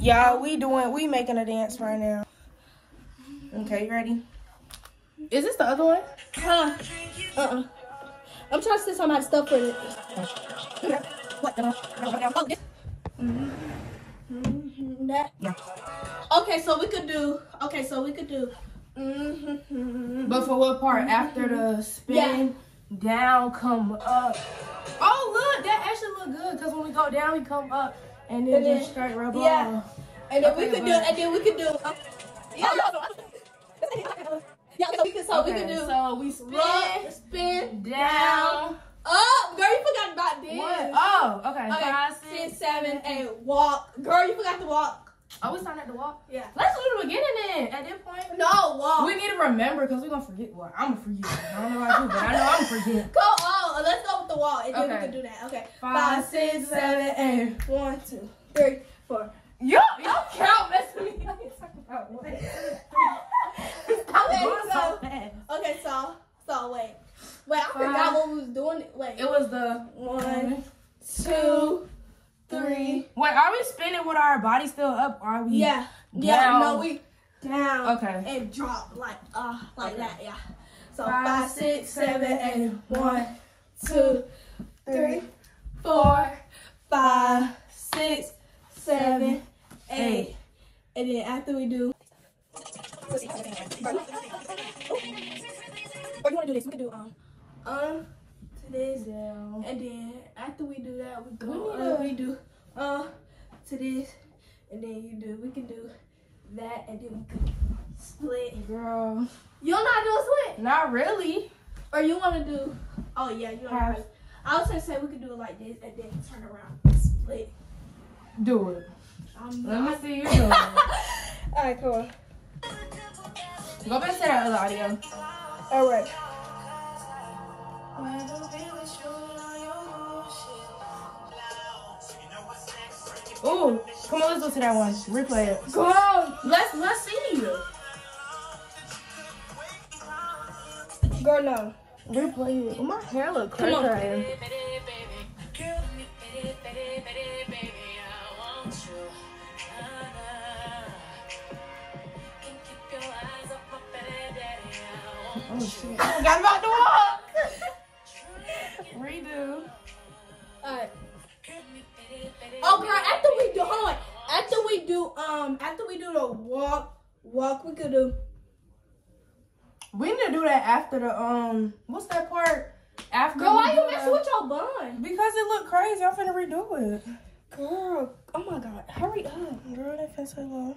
Y'all, we doing, we making a dance right now. Okay, you ready? Is this the other one? Huh? Uh-uh. I'm trying to see some of my stuff with it. Mm-hmm. Yeah. Okay, so we could do. Okay, so we could do. Mm-hmm. But for what part? After the spin, down, come up. Oh, look, that actually look good because when we go down, we come up and then And then- just straight rub yeah. on. And then Okay, we could do. And then we could do. Uh, yeah. Yeah. So we could. So we Okay, could do. so we spin Rub, spin, down. up. Girl, you forgot about this. What? Oh, okay. Okay, Five, six, seven, eight. Walk. Girl, you forgot to walk. Oh, we starting at the walk. Yeah. Let's do the beginning then. At this point, No, walk. we need to remember because we're gonna forget. Well, I'm gonna forget. I don't know about you, but I know I'm gonna forget. Go on. Let's go with the walk, and then we can do that. Okay. Five, six, seven, eight. One, two, three, four. Yo, yo, count messing me. up. You're talking about one, two, three. Stop Okay, so- Okay, so so wait, wait. I Five. forgot what we was doing. Wait. It was the One, two, three. Wait, are we spinning with our body still up? Or are we? Yeah. Yeah. Down. No, we down. Okay. And drop like uh like Okay. that. Yeah. So Five, five, six, six, seven, seven, eight. One, two, three, four, five, six, seven, eight. And then after we do. Or you want to do this? We can do um um to this. Down. And then after we do that, we We go. need Uh, we do uh to this, and then you do. We can do that, and then we can split. Girl, You don't know how to do a split, not really. or you want to do? Oh yeah, you want to- I was gonna say we could do it like this, and then turn around, split. Do it. Um, Let me see you do it. All right, cool. Go back to that other audio. All right. Ooh, come on, let's go to that one. Replay it. Come on, Let's let's see. girl, no. Replay it. Oh, my hair look crazy. Come on. Oh shit. I forgot about the walk. Redo. All right. Um, after we do the walk, walk, we could do. We need to do that after the um. What's that part? After. Girl, we why do you the- messing with your bun? Because it looked crazy. I'm finna redo it. Girl, oh my God, hurry up. Girl, that felt so long.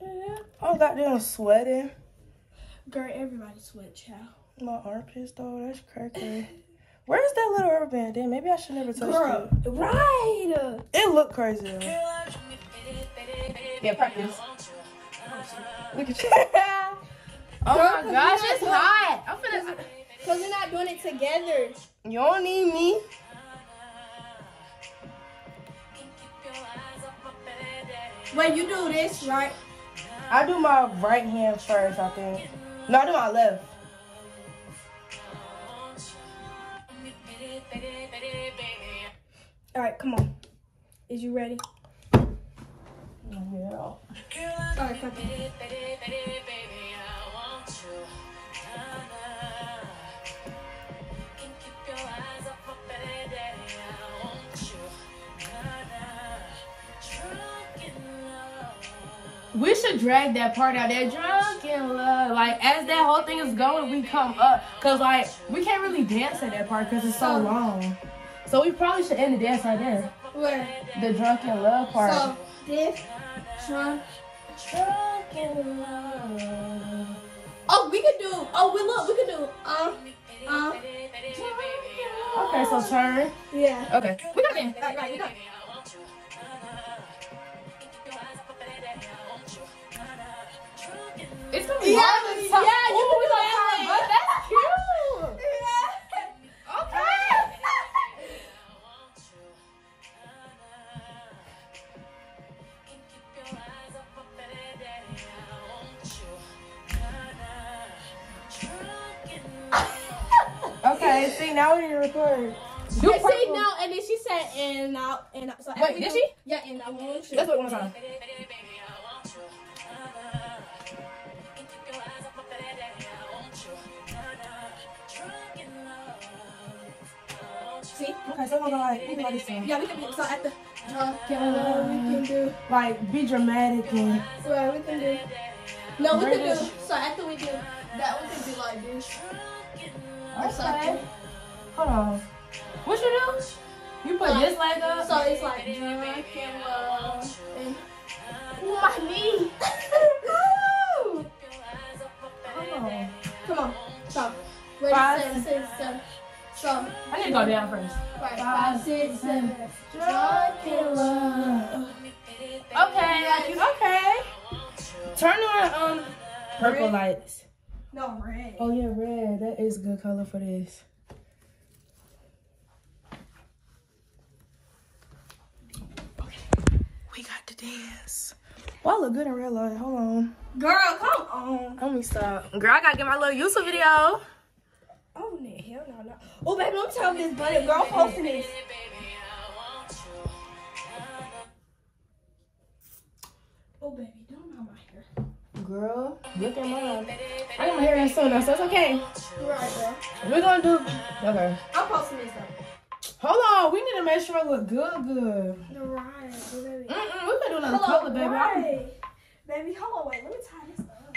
Yeah. I'm goddamn sweating. Girl, everybody sweat, child. My armpits though, that's crazy. Where's that little rubber band? Damn, maybe I should never touch Girl, it. right. It looked crazy. though. Yeah, practice. Look at you. oh my gosh, it's hot. I'm finna. Because we're not doing it together. You don't need me. When you do this, right? I do my right hand first, I think. No, I do my left. All right, come on. Is you ready? Yeah. All Oh, on. We should drag that part out. That drunk in love. Like, as that whole thing is going, we come up. Because, like, we can't really dance at that part because it's so oh. long. So, we probably should end the dance right there. Where? The drunk in love part. So, this, drunk. Drunk in love. Oh, we could do, oh, we look, we could do, um, um, Okay, so turn. yeah. Okay. We got it. Right, right, we got It's gonna be Yeah, and out, and out. So Wait, did she? Yeah, and I want you. Let's do it one more time. See? Okay, so we're gonna like, we can like this song. Yeah, we can do so at the drunk in we can do. Like, be dramatic and. Well, we can do. No, we can do. So after we do that, we can do like this. Okay. Hold on. What you do? You put this leg up? So it's like drunk in love. And, Ooh, my knee. Come on. Come on. So, ready, Five, seven, six, seven. So, I need to go down first. right, five, six, seven. Drunk love. Okay. Okay. Turn on um purple Red. lights. No, red. Oh yeah, red. That is a good color for this. Got. Well, I look good in real life. Hold on. Girl, come on. Let me stop. Girl, I gotta get my little YouTube video. Oh, no, hell no, no. Oh, baby, let me tell you this, buddy. Girl posting this. Oh, baby, don't mind my hair. Girl, look at mine. I got my hair done soon though, so it's okay. Right, girl. We're gonna do. Okay. I'm posting this, though. Hold on. We need to make sure I look good, good. Right, oh, baby. Mm-mm, we can do another Hold color, on, baby. Right. Baby, hold on, wait. Let me tie this up.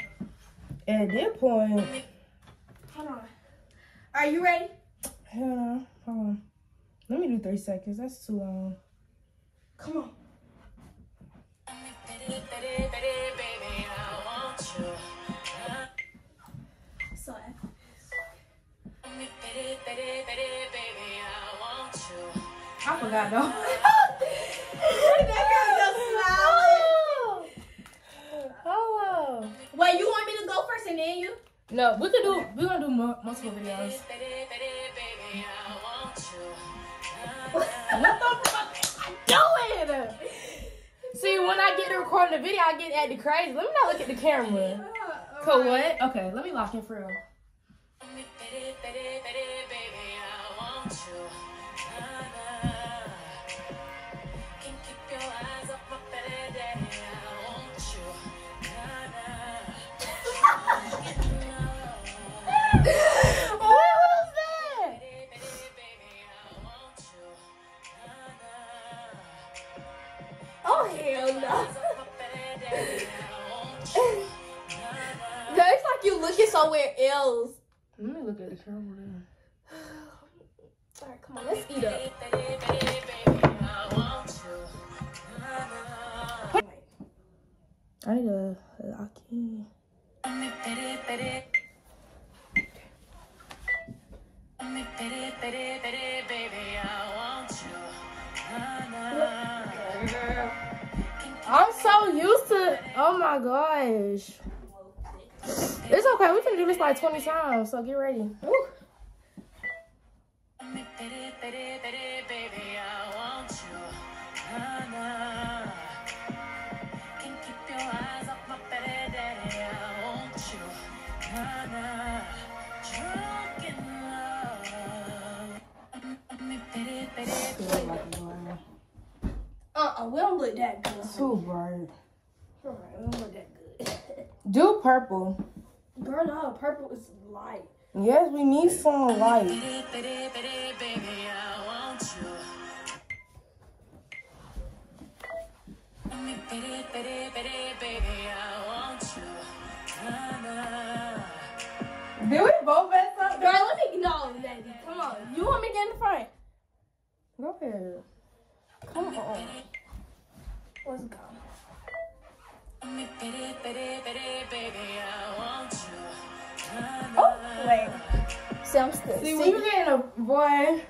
At that point, Hold on. Are you ready? hell no. Hold on. Let me do three seconds. That's too long. Come on. I forgot though. that girl just smiling. Oh, Hello. Oh, Wait, you want me to go first and then you? No, we could do. We're gonna do mu- multiple videos. What the fuck am I doing? See, when I get to recording the video, I get acting crazy. Let me not look at the camera. Cool, what? Okay, let me lock in for real. No. no, it's like you looking somewhere else. Let me look at the camera. Alright, come on, let's eat up. I need a lock in. I'm my gosh. It's okay. We can do this like 20 times. So get ready. Uh-uh, we don't look that good. Too bright. Alright, we don't look that good. Do purple. Girl, no, purple is light. Yes, we need some light. Did we both mess up? Girl, let me no, baby. Come on. You want me to get in the front? Go ahead. Come on. Let's go. Oh, wait. See, I'm still. See, See, when you getting a boy.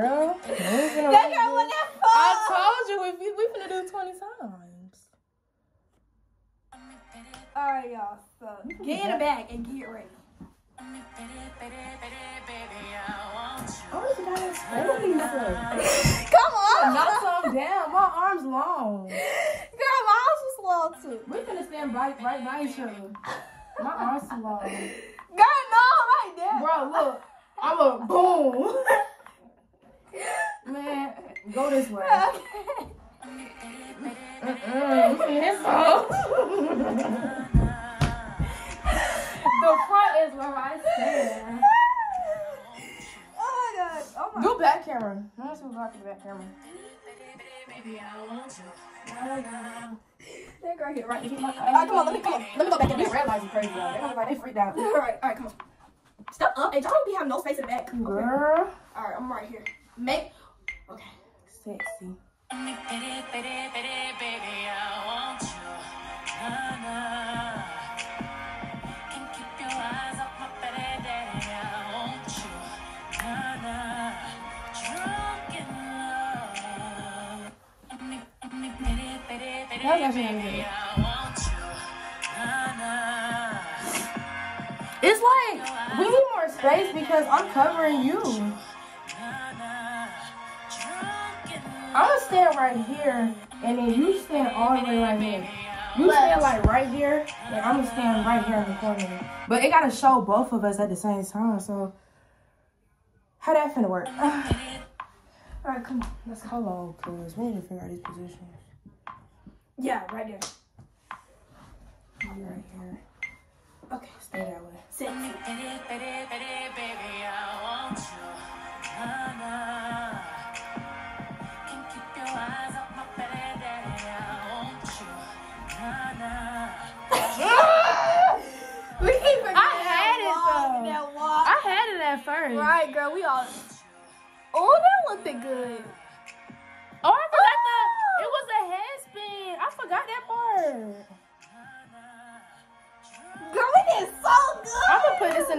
Girl, that girl went that far. I told you we we finna do twenty times. All right, y'all. So get in the bag and get ready. I always oh, got. Come on. Knock some down. My arm's long. Girl, my arms was long too. We finna stand right right by each other. My arm's too long. Girl, no, right there. Bro, look. I'm a boom. Man, go this way. Mm-mm. The front is where I stand. oh my god. Oh my Do back camera. I want to see who's watching the back camera. That girl hit right. All right, come on, let me come on. Let me go back in there. Red lights are crazy. Though. They're gonna look like they freaked out. All right, all right, come on. Step up, and y'all don't be having no space in the back. Okay. Girl. All right, I'm right here. Make. Okay. Sexy. That was actually. It's like we need more space because I'm covering you. I'm gonna stand right here, and then you stand all the way right here. You stand like right here, and I'm gonna stand right here in the corner. But it gotta show both of us at the same time. So how that finna work? all right, come on. Let's hold on, cause we need to figure out these positions. Yeah, right there. You right here. Okay. Stay that way. Sit. We keep I had it, though. That walk. I had it at first. Right, girl. We all. Oh, that looked good.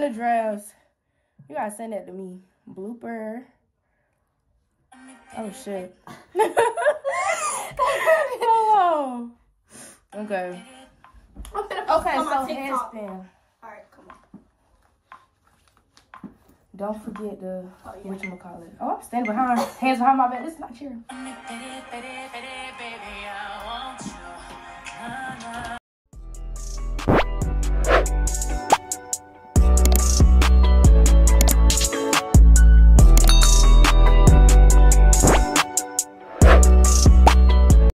The drafts. You gotta send that to me. Blooper. Oh shit. Hold on. Okay. I'm gonna post Okay, so TikTok. handspin. All right, come on. Don't forget the Oh, yeah. what you call it. Oh, I'm standing behind hands behind my back. This is not cheering.